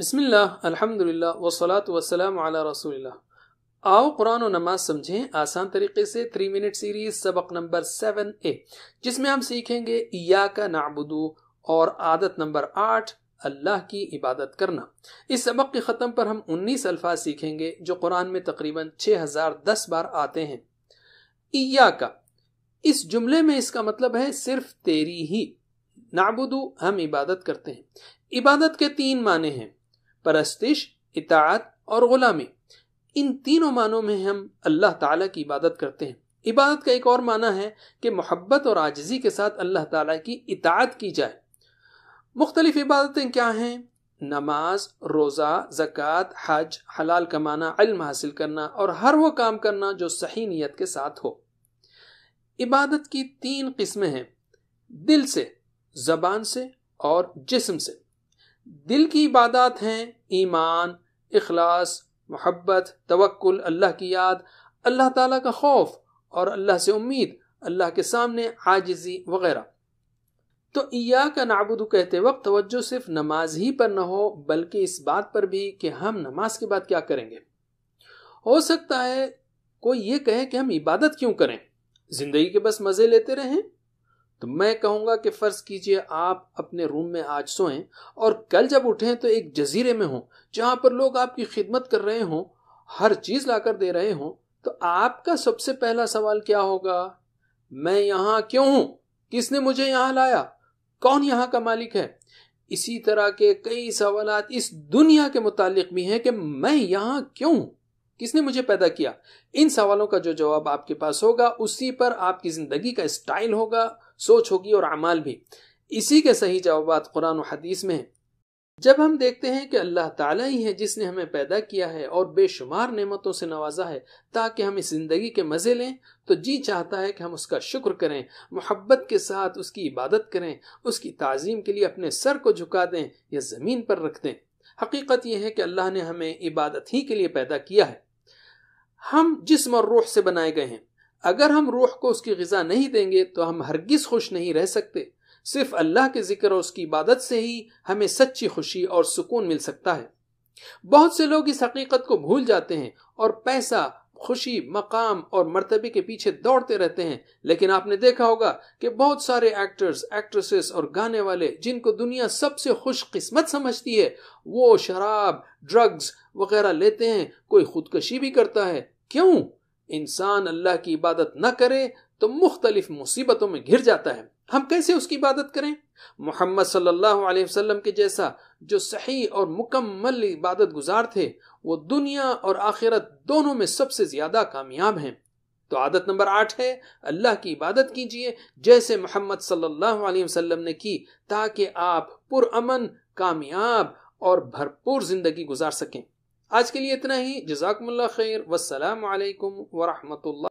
بسم اللہ الحمد للہ وسلاۃ وسلام علی رسول اللہ آؤ قرآن و نماز سمجھیں آسان طریقے سے تھری منٹ سیریز سبق نمبر سیون اے جس میں ہم سیکھیں گے یا کا نعبدو اور عادت نمبر آٹھ اللہ کی عبادت کرنا اس سبق کے ختم پر ہم انیس الفاظ سیکھیں گے جو قرآن میں تقریباً چھ ہزار دس بار آتے ہیں ایا کا اس جملے میں اس کا مطلب ہے صرف تیری ہی نعبدو ہم عبادت کرتے ہیں عبادت کے تین معنی ہیں پرستش، اطاعت اور غلامی۔ ان تینوں معنوں میں ہم اللہ تعالیٰ کی عبادت کرتے ہیں۔ عبادت کا ایک اور معنی ہے کہ محبت اور آجزی کے ساتھ اللہ تعالیٰ کی اطاعت کی جائے۔ مختلف عبادتیں کیا ہیں؟ نماز، روزہ، زکوٰۃ، حج، حلال کمانا، علم حاصل کرنا اور ہر وہ کام کرنا جو صحیح نیت کے ساتھ ہو۔ عبادت کی تین قسمیں ہیں۔ دل سے، زبان سے اور جسم سے۔ دل کی عبادات ہیں، ایمان، اخلاص، محبت، توکل، اللہ کی یاد، اللہ تعالیٰ کا خوف اور اللہ سے امید، اللہ کے سامنے عاجزی وغیرہ۔ تو ایا کا نابودو کہتے وقت توجہ صرف نماز ہی پر نہ ہو، بلکہ اس بات پر بھی کہ ہم نماز کے بعد کیا کریں گے۔ ہو سکتا ہے کوئی یہ کہے کہ ہم عبادت کیوں کریں؟ زندگی کے بس مزے لیتے رہیں تو میں کہوں گا کہ فرض کیجیے آپ اپنے روم میں آج سوئیں اور کل جب اٹھیں تو ایک جزیرے میں ہوں جہاں پر لوگ آپ کی خدمت کر رہے ہوں، ہر چیز لا کر دے رہے ہوں، تو آپ کا سب سے پہلا سوال کیا ہوگا؟ میں یہاں کیوں ہوں؟ کس نے مجھے یہاں لایا؟ کون یہاں کا مالک ہے؟ اسی طرح کے کئی سوالات اس دنیا کے متعلق بھی ہیں کہ میں یہاں کیوں ہوں؟ کس نے مجھے پیدا کیا؟ ان سوالوں کا جو جواب آپ کے پاس ہوگا، اسی پر آپ کی زندگی کا اسٹائل ہوگا، سوچ ہوگی اور اعمال بھی۔ اسی کے صحیح جوابات قرآن و حدیث میں ہیں۔ جب ہم دیکھتے ہیں کہ اللہ تعالیٰ ہی ہے جس نے ہمیں پیدا کیا ہے اور بے شمار نعمتوں سے نوازا ہے تاکہ ہم اس زندگی کے مزے لیں، تو جی چاہتا ہے کہ ہم اس کا شکر کریں، محبت کے ساتھ اس کی عبادت کریں، اس کی تعظیم کے لیے اپنے سر کو جھکا دیں یا زمین پر رکھ دیں۔ حقیقت یہ ہے کہ اللہ نے ہمیں عبادت ہی کے لیے پیدا کیا ہے۔ ہم جسم اور روح سے بنائے گئے ہیں۔ اگر ہم روح کو اس کی غذا نہیں دیں گے تو ہم ہرگز خوش نہیں رہ سکتے۔ صرف اللہ کے ذکر اور اس کی عبادت سے ہی ہمیں سچی خوشی اور سکون مل سکتا ہے۔ بہت سے لوگ اس حقیقت کو بھول جاتے ہیں اور پیسہ خوشی، مقام اور مرتبے کے پیچھے دوڑتے رہتے ہیں۔ لیکن آپ نے دیکھا ہوگا کہ بہت سارے ایکٹرز ایکٹریسز اور گانے والے جن کو دنیا سب سے خوش قسمت سمجھتی ہے، وہ شراب ڈرگز وغیرہ لیتے ہیں۔ کوئی خودکشی بھی کرتا ہے۔ کیوں؟ انسان اللہ کی عبادت نہ کرے تو مختلف مصیبتوں میں گھر جاتا ہے۔ ہم کیسے اس کی عبادت کریں؟ محمد صلی اللہ علیہ وسلم کے جیسا جو صحیح اور مکمل عبادت گزار تھے وہ دنیا اور آخرت دونوں میں سب سے زیادہ کامیاب ہیں۔ تو عادت نمبر آٹھ ہے، اللہ کی عبادت کیجیے، جیسے محمد صلی اللہ علیہ وسلم نے کی، تاکہ آپ پر امن کامیاب اور بھرپور زندگی گزار سکیں۔ آج کے لیے اتنا ہی۔ جزاکم اللہ خیر۔ والسلام علیکم ورحمۃ اللہ